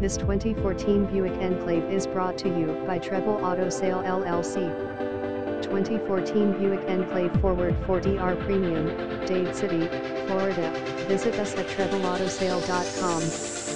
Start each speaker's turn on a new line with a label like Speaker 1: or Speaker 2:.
Speaker 1: This 2014 Buick Enclave is brought to you by Trebol Auto Sale LLC. 2014 Buick Enclave Forward 4dr Premium, Dade City, Florida. Visit us at trebolautosale.com.